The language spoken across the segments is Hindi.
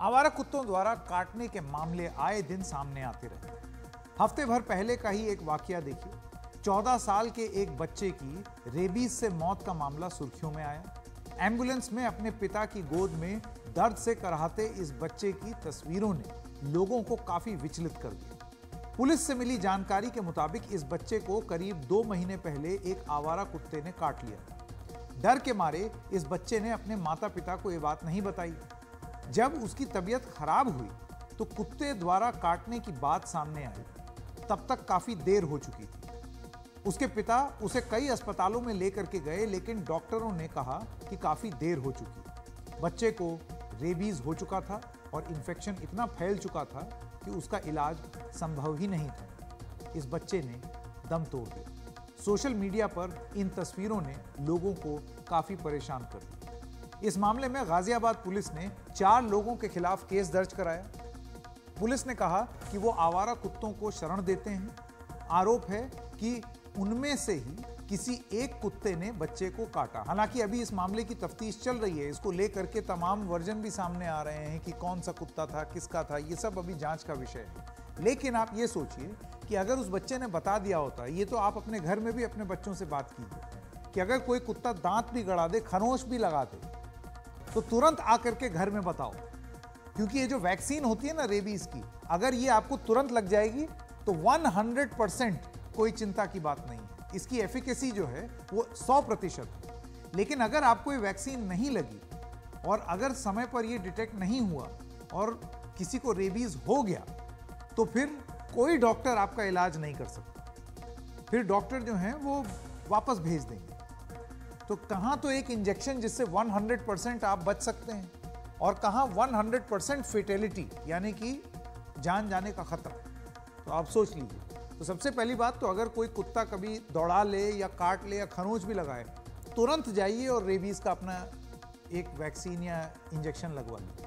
आवारा कुत्तों द्वारा काटने के मामले आए दिन सामने आते रहे। हफ़्ते भर पहले का ही एक वाकया देखिए। चौदह साल के एक बच्चे की रेबीज से मौत का मामला सुर्खियों में आया। एंबुलेंस में अपने पिता की गोद में दर्द से कराहते इस बच्चे की तस्वीरों ने लोगों को काफ़ी विचलित कर दिया। पुलिस से मिली जानकारी के मुताबिक इस बच्चे को करीब दो महीने पहले एक आवारा कुत्ते ने काट लिया। डर के मारे इस बच्चे ने अपने माता पिता को यह बात नहीं बताई। जब उसकी तबीयत खराब हुई तो कुत्ते द्वारा काटने की बात सामने आई। तब तक काफ़ी देर हो चुकी थी। उसके पिता उसे कई अस्पतालों में लेकर के गए, लेकिन डॉक्टरों ने कहा कि काफ़ी देर हो चुकी। बच्चे को रेबीज हो चुका था और इन्फेक्शन इतना फैल चुका था कि उसका इलाज संभव ही नहीं था। इस बच्चे ने दम तोड़ दिया। सोशल मीडिया पर इन तस्वीरों ने लोगों को काफ़ी परेशान कर दिया। इस मामले में गाजियाबाद पुलिस ने चार लोगों के खिलाफ केस दर्ज कराया। पुलिस ने कहा कि वो आवारा कुत्तों को शरण देते हैं। आरोप है कि उनमें से ही किसी एक कुत्ते ने बच्चे को काटा। हालाँकि अभी इस मामले की तफ्तीश चल रही है। इसको लेकर के तमाम वर्जन भी सामने आ रहे हैं कि कौन सा कुत्ता था, किसका था, ये सब अभी जाँच का विषय है। लेकिन आप ये सोचिए कि अगर उस बच्चे ने बता दिया होता, ये तो आप अपने घर में भी अपने बच्चों से बात कीजिए कि अगर कोई कुत्ता दांत भी गड़ा दे खनोश भी लगा दे तो तुरंत आकर के घर में बताओ। क्योंकि ये जो वैक्सीन होती है ना रेबीज की, अगर ये आपको तुरंत लग जाएगी तो 100 परसेंट कोई चिंता की बात नहीं। है इसकी एफिकेसी जो है, वो 100 प्रतिशत। है लेकिन अगर आपको ये वैक्सीन नहीं लगी, और अगर समय पर ये डिटेक्ट नहीं हुआ, और किसी को रेबीज हो गया तो फिर कोई डॉक्टर आपका इलाज नहीं कर सकता। फिर डॉक्टर जो हैं, वो वापस भेज देंगे। तो कहाँ तो एक इंजेक्शन जिससे 100 परसेंट आप बच सकते हैं? और कहाँ 100 परसेंट फेटेलिटी यानी कि जान जाने का खतरा? तो आप सोच लीजिए। तो सबसे पहली बात तो अगर कोई कुत्ता कभी दौड़ा ले या काट ले या खरोच भी लगाए, तुरंत जाइए और रेबीज का अपना एक वैक्सीन या इंजेक्शन लगवा लीजिए।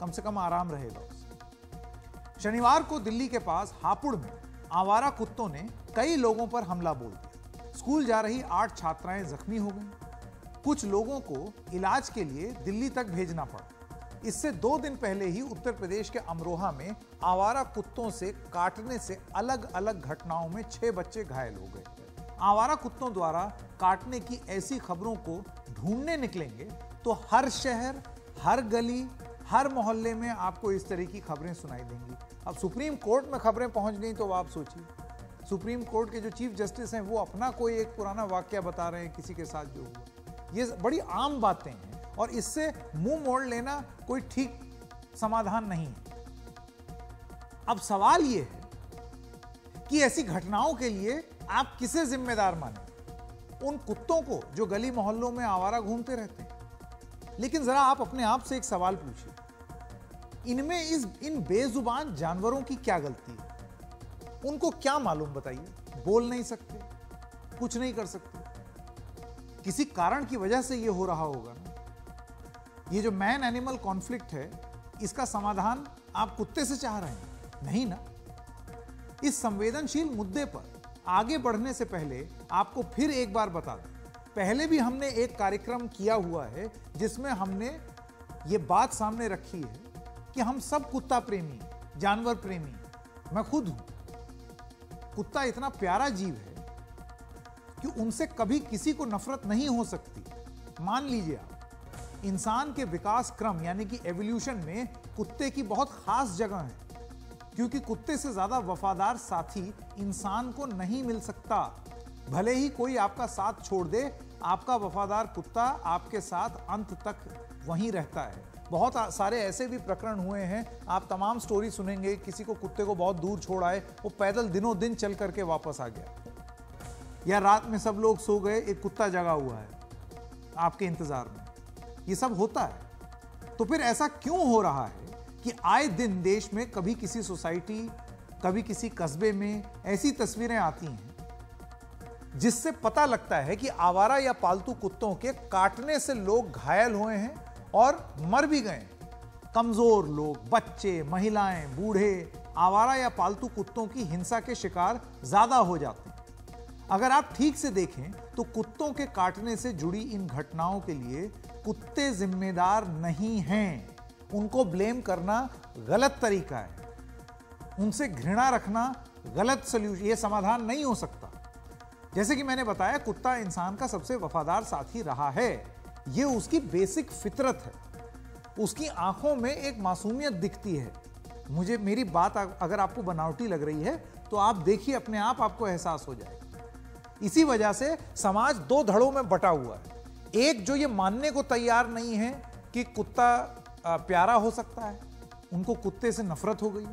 कम से कम आराम रहेगा उससे। शनिवार को दिल्ली के पास हापुड़ में आवारा कुत्तों ने कई लोगों पर हमला बोल दिया। स्कूल जा रही आठ छात्राएँ जख्मी हो गईं। कुछ लोगों को इलाज के लिए दिल्ली तक भेजना पड़ा। इससे दो दिन पहले ही उत्तर प्रदेश के अमरोहा में आवारा कुत्तों से काटने से अलग अलग घटनाओं में छह बच्चे घायल हो गए। आवारा कुत्तों द्वारा काटने की ऐसी खबरों को ढूँढने निकलेंगे तो हर शहर, हर गली, हर मोहल्ले में आपको इस तरह की खबरें सुनाई देंगी। अब सुप्रीम कोर्ट में खबरें पहुँच गई तो आप सोचिए। सुप्रीम कोर्ट के जो चीफ जस्टिस हैं, वो अपना कोई एक पुराना वाक्य बता रहे हैं किसी के साथ जो हुआ। ये बड़ी आम बातें हैं और इससे मुँह मोड़ लेना कोई ठीक समाधान नहीं है। अब सवाल यह है कि ऐसी घटनाओं के लिए आप किसे जिम्मेदार माने? उन कुत्तों को जो गली मोहल्लों में आवारा घूमते रहते हैं। लेकिन जरा आप अपने आप से एक सवाल पूछिए। इनमें इस, इन बेजुबान जानवरों की क्या गलती है? उनको क्या मालूम बताइए? बोल नहीं सकते, कुछ नहीं कर सकते। किसी कारण की वजह से यह हो रहा होगा ना? ये जो मैन एनिमल कॉन्फ्लिक्ट है, इसका समाधान आप कुत्ते से चाह रहे हैं, नहीं ना? इस संवेदनशील मुद्दे पर आगे बढ़ने से पहले आपको फिर एक बार बता दें। पहले भी हमने एक कार्यक्रम किया हुआ है, जिसमें हमने ये बात सामने रखी है कि हम सब कुत्ता प्रेमी जानवर प्रेमी मैं खुद हूँ। कुत्ता इतना प्यारा जीव है कि उनसे कभी किसी को नफरत नहीं हो सकती। मान लीजिए आप, इंसान के विकास क्रम, यानी कि एवोल्यूशन में कुत्ते की बहुत खास जगह है, क्योंकि कुत्ते से ज़्यादा वफादार साथी इंसान को नहीं मिल सकता। भले ही कोई आपका साथ छोड़ दे, आपका वफादार कुत्ता आपके साथ अंत तक वहीं रहता है। बहुत सारे ऐसे भी प्रकरण हुए हैं। आप तमाम स्टोरी सुनेंगे, किसी को कुत्ते को बहुत दूर छोड़ आए, वो पैदल दिनों दिन चल करके वापस आ गया। या रात में सब लोग सो गए, एक कुत्ता जगा हुआ है आपके इंतज़ार में। ये सब होता है। तो फिर ऐसा क्यों हो रहा है कि आए दिन देश में कभी किसी सोसाइटी, कभी किसी कस्बे में ऐसी तस्वीरें आती हैं, जिससे पता लगता है कि आवारा या पालतू कुत्तों के काटने से लोग घायल हुए हैं? और मर भी गए। कमज़ोर लोग, बच्चे, महिलाएँ, बूढ़े, आवारा या पालतू कुत्तों की हिंसा के शिकार ज़्यादा हो जाते हैं। अगर आप ठीक से देखें तो कुत्तों के काटने से जुड़ी इन घटनाओं के लिए कुत्ते जिम्मेदार नहीं हैं। उनको ब्लेम करना गलत तरीका है। उनसे घृणा रखना गलत सोल्यूशन ये समाधान नहीं हो सकता। जैसे कि मैंने बताया, कुत्ता इंसान का सबसे वफादार साथी रहा है। ये उसकी बेसिक फितरत है। उसकी आँखों में एक मासूमियत दिखती है। मुझे, मेरी बात अगर आपको बनावटी लग रही है तो आप देखिए, अपने आप आपको एहसास हो जाएगा। इसी वजह से समाज दो धड़ों में बटा हुआ है। एक, जो ये मानने को तैयार नहीं है कि कुत्ता प्यारा हो सकता है, उनको कुत्ते से नफरत हो गई।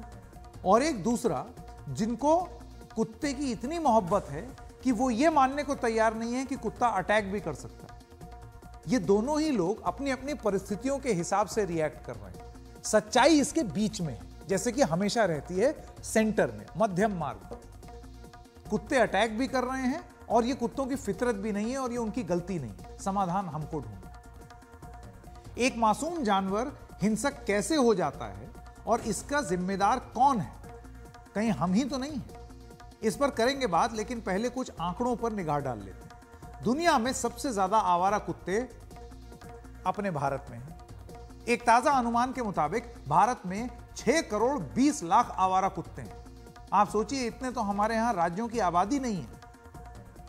और एक, दूसरा, जिनको कुत्ते की इतनी मोहब्बत है कि वो ये मानने को तैयार नहीं है कि कुत्ता अटैक भी कर सकता है। ये दोनों ही लोग अपनी अपनी परिस्थितियों के हिसाब से रिएक्ट कर रहे हैं। सच्चाई इसके बीच में जैसे कि हमेशा रहती है सेंटर में, मध्यम मार्ग पर। कुत्ते अटैक भी कर रहे हैं और ये कुत्तों की फितरत भी नहीं है और ये उनकी गलती नहीं समाधान हमको ढूंढना एक मासूम जानवर हिंसक कैसे हो जाता है और इसका जिम्मेदार कौन है? कहीं हम ही तो नहीं है। इस पर करेंगे बात, लेकिन पहले कुछ आंकड़ों पर निगाह डाल लेते दुनिया में सबसे ज़्यादा आवारा कुत्ते अपने भारत में हैं। एक ताज़ा अनुमान के मुताबिक भारत में 6 करोड़ 20 लाख आवारा कुत्ते हैं। आप सोचिए, इतने तो हमारे यहाँ राज्यों की आबादी नहीं है।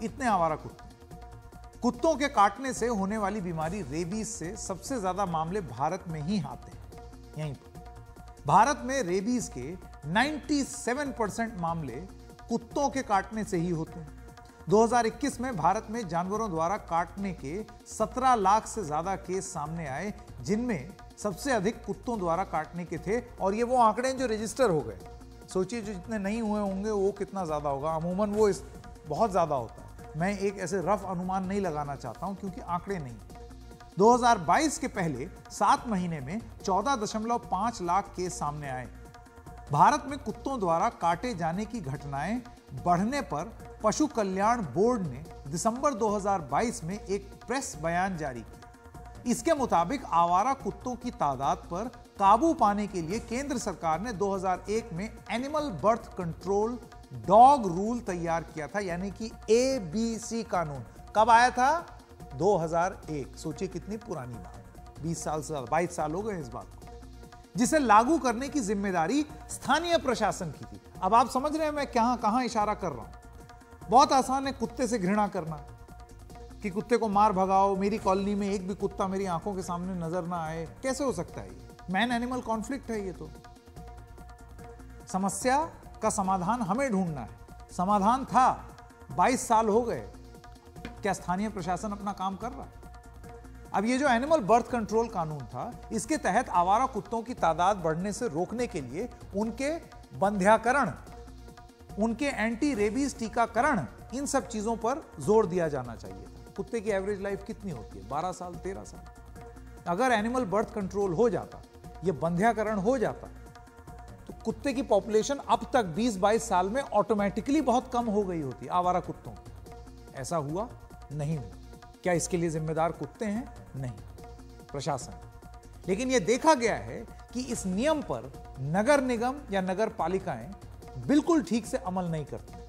इतने आवारा कुत्ते कुत्तों के काटने से होने वाली बीमारी रेबीज से सबसे ज़्यादा मामले भारत में ही आते हैं। यहीं पर। भारत में रेबीज के 97 परसेंट मामले कुत्तों के काटने से ही होते हैं। 2021 में भारत में जानवरों द्वारा काटने के 17 लाख से ज़्यादा केस सामने आए, जिनमें सबसे अधिक कुत्तों द्वारा काटने के थे और ये वो आंकड़े जो रजिस्टर हो गए। सोचिए जो जितने नहीं हुए होंगे, वो कितना ज़्यादा होगा। अमूमन वो इस बहुत ज़्यादा होता है। मैं एक ऐसे रफ अनुमान नहीं लगाना चाहता हूँ क्योंकि आंकड़े नहीं 2022 के पहले सात महीने में 14.5 लाख केस सामने आए। भारत में कुत्तों द्वारा काटे जाने की घटनाएँ बढ़ने पर पशु कल्याण बोर्ड ने दिसंबर 2022 में एक प्रेस बयान जारी किया इसके मुताबिक आवारा कुत्तों की तादाद पर काबू पाने के लिए केंद्र सरकार ने 2001 में animal birth control dog rule तैयार किया था, यानी कि ए बी सी कानून। कब आया था? 2001 सोचिए कितनी पुरानी बात। 20 साल से बाईस साल हो गए इस बात को। जिसे लागू करने की ज़िम्मेदारी स्थानीय प्रशासन की थी। अब आप समझ रहे हैं मैं कहाँ कहाँ इशारा कर रहा हूँ। बहुत आसान है, कुत्ते से घृणा करना। कि कुत्ते को मार भगाओ, मेरी कॉलोनी में एक भी कुत्ता मेरी आँखों के सामने नज़र ना आए, कैसे हो सकता है ये? मैन एनिमल कॉन्फ्लिक्ट है ये तो। समस्या का समाधान हमें ढूंढना है। समाधान था 22 साल हो गए। क्या स्थानीय प्रशासन अपना काम कर रहा है? अब ये जो एनिमल बर्थ कंट्रोल कानून था, इसके तहत आवारा कुत्तों की तादाद बढ़ने से रोकने के लिए उनके बंध्याकरण, उनके एंटी रेबीज टीकाकरण, इन सब चीज़ों पर ज़ोर दिया जाना चाहिए कुत्ते की एवरेज लाइफ कितनी होती है? 12 साल 13 साल। अगर एनिमल बर्थ कंट्रोल हो जाता, ये बंध्याकरण हो जाता तो कुत्ते की पॉपुलेशन अब तक 20-22 साल में ऑटोमेटिकली बहुत कम हो गई होती, आवारा कुत्तों ऐसा हुआ नहीं हुआ। क्या इसके लिए जिम्मेदार कुत्ते हैं? नहीं। प्रशासन। लेकिन यह देखा गया है कि इस नियम पर नगर निगम या नगर पालिकाएँ बिल्कुल ठीक से अमल नहीं करती।